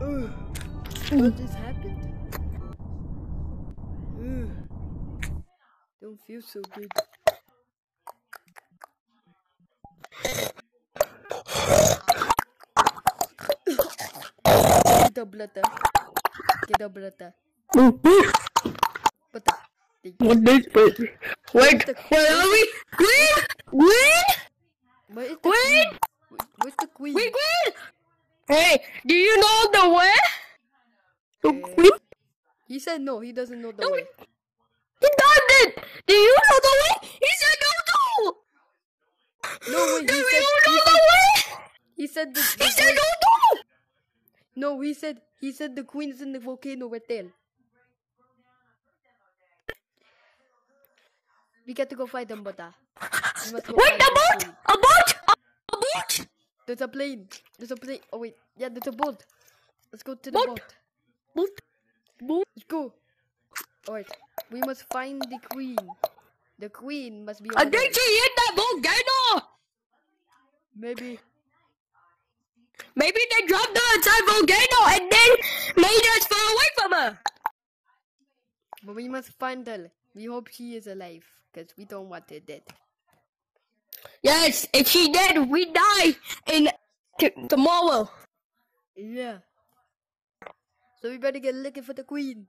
Ugh. What just happened? Ugh. Don't feel so good. Get up, Blata. Get up, Blata. Blata. What is it? Wait, where are we? Green? Green? Where is the Wait! queen? Where's the queen? Wait, green! Hey, do you know the way? The queen? He said no, he doesn't know the No, way. He does it! Do you know the way? He said no, no! No, wait, Do he you said, know he the said, way? he said the, He said no, no! no, he said, he said the queen is in the volcano right there. We got to go fight them, but uh, we must go Wait, a the boat! A boat! There's a plane. There's a plane. Oh wait, yeah, there's a boat. Let's go to the Boat. boat. Boat! Boat! Let's go. Alright, we must find the queen. The queen must be I think she hit that volcano! Maybe. Maybe they dropped her inside volcano and then made us far away from her! But we must find her. We hope she is alive, because we don't want her dead. Yes, if she dead, we die in t- tomorrow. Yeah. So we better get looking for the queen.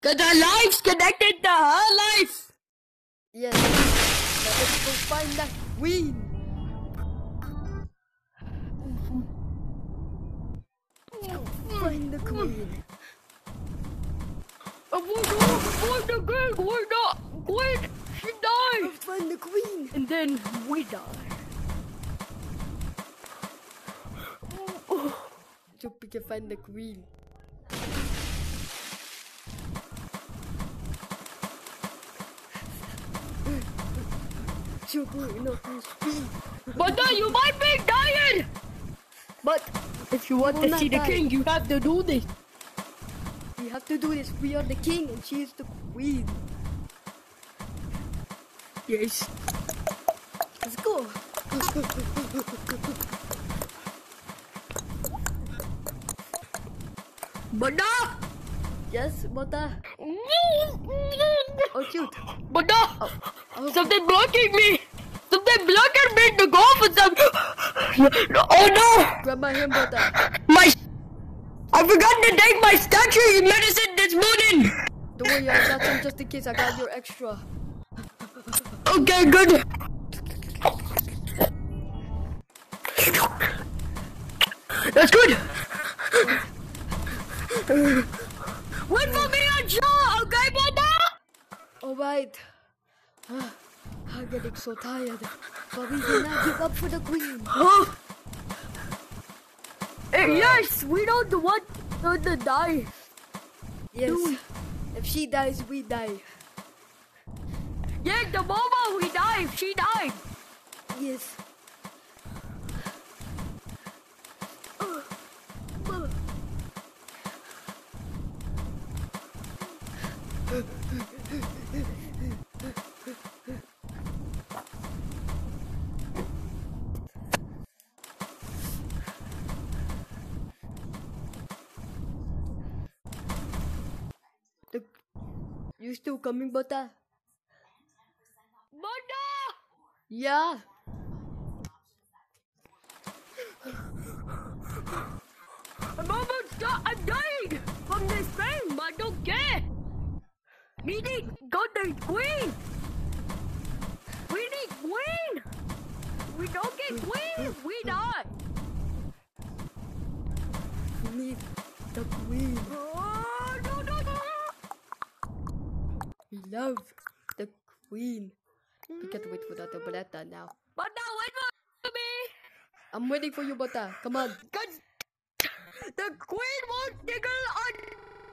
Cause our life's connected to her life. Yes. Now let's go find that queen. Find the queen. I want to find the queen. We're not queen. Find the queen. And then we die. So we can find the queen. So going up in speed. But then you might be dying. But if you want to see the king, you have to do this. We have to do this. We are the king and she is the queen. Yes. Let's go. But. Yes, uh, oh shoot. But no. Oh, Something blocking me. Something blocking me to go for some. Oh no. grab my hand, uh, My. I forgot to take my statue medicine this morning. don't worry, I got some just in case. I got your extra. Okay, good. That's good. Wait for me on shore, okay, brother? Alright. I'm getting so tired. But we cannot give up for the queen. Huh? Eh, yes, we don't want her to die. Yes. If she dies, we die. Yeah, the moment we die, if she died. Yes. You still coming, Bata? Mother! Yeah. I'm almost done. I'm dying from this but I don't care. We need golden queen. We need queen. We don't get queen, we die. We need the queen. Oh, no, no, no. We love the queen. We can't wait for that Bata now. But now wait for me. I'm waiting for you, Bata. Come on. Cause the queen won't niggle on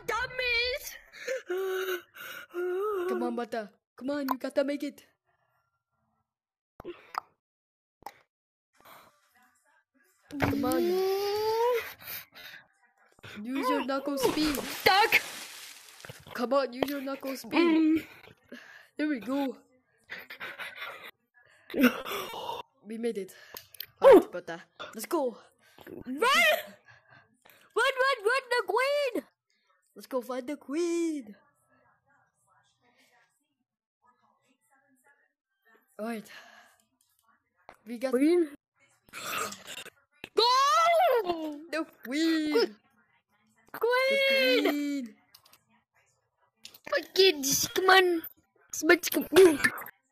dummies. Come on, Bata. Come on, you gotta make it. Come on. Use your knuckle speed. Duck. Come on, use your knuckle speed. There we go. We made it. Oh! Alright, Bata. Let's go. Run! Run, run, run, the queen! Let's go find the queen. Alright. We got Queen? Go! the queen. The Queen! queen. Kids, come on. Let's go. Kutu-kutu-ku.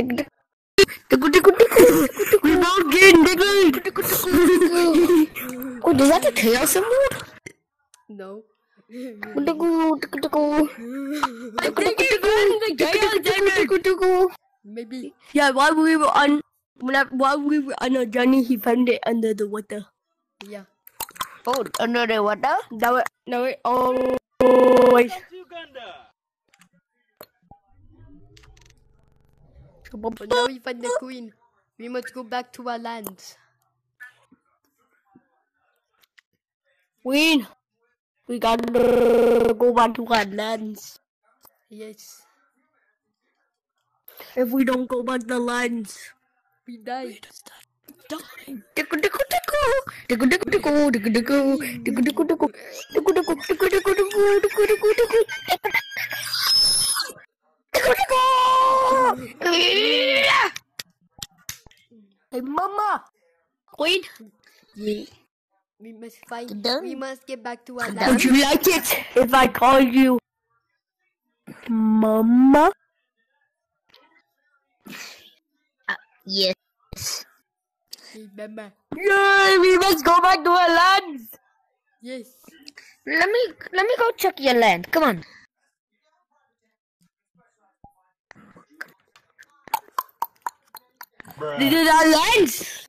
We both get tickled. Oh, does that a tail symbol? No. I think it the tail Maybe. Yeah, while we were on, while we were on our journey, he found it under the water. Yeah. Oh, under the water? Now it, now it always. But now we find the queen. We must go back to our lands. Queen, we gotta go back to our lands. Yes. If we don't go back to the lands, We die. dying. Tickle, tickle, tickle. Tickle, tickle, tickle. Tickle, tickle. Tickle, tickle, tickle. Tickle, tickle, tickle, tickle, tickle, tickle, tickle, tickle. Tickle, tickle. Yeah. Hey, mama. Queen. Yeah. We must find. Done. We must get back to our Would you like it if I call you Mama? Ah, yes. Remember. Yay, we must go back to our lands. Yes. Let me let me go check your land. Come on. This is our lands.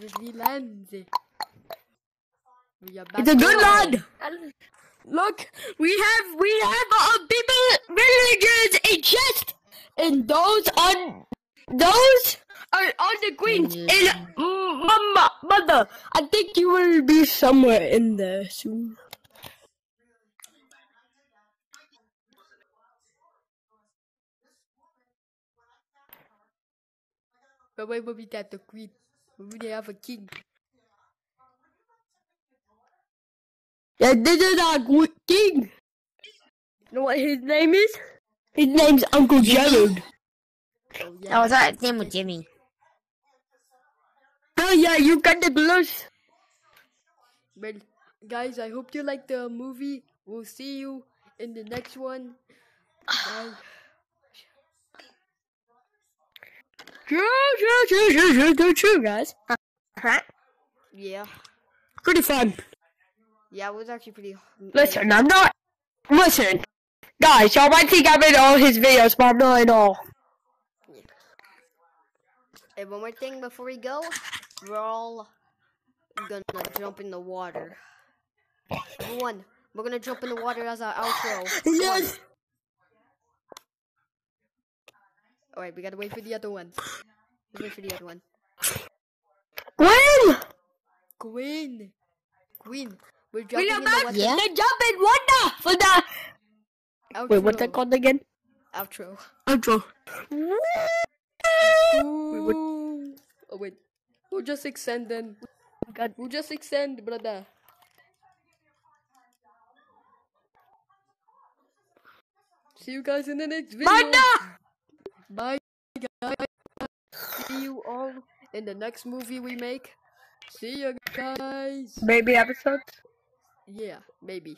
This is the lands. We are back It's a good land. Look, we have we have uh, people villagers in chest, and those on those are on the queens. And mm, mama, mother, I think you will be somewhere in there soon. But why would we have the queen? We have a king. Yeah, this is our good king. You know what his name is? His name's Uncle Gerald. Oh yeah. Oh, I thought his name was Jimmy. Oh yeah, you got the gloves. Well, guys, I hope you liked the movie. We'll see you in the next one. Bye. True, true, true, true, true, true, guys. Yeah. Pretty fun. Yeah, it was actually pretty. Listen, I'm not. Listen, guys, y'all might think I'm in all his videos, but I'm not at all. And one more thing before we go, we're all gonna jump in the water. Everyone, we're gonna jump in the water as our outro. Yes. Alright, we gotta wait for the other one. Let's wait for the other one. Gwen! Queen! Queen! We're We jumping are in the back. water. Yeah? The jump in wonder for the. Outro. Wait, what's that called again? Outro. Outro. Ooh. Oh wait. We'll just extend then. God. We'll just extend, brother. See you guys in the next video. Wanda! Bye guys. See you all in the next movie we make. See you guys. Maybe episodes. Yeah, maybe.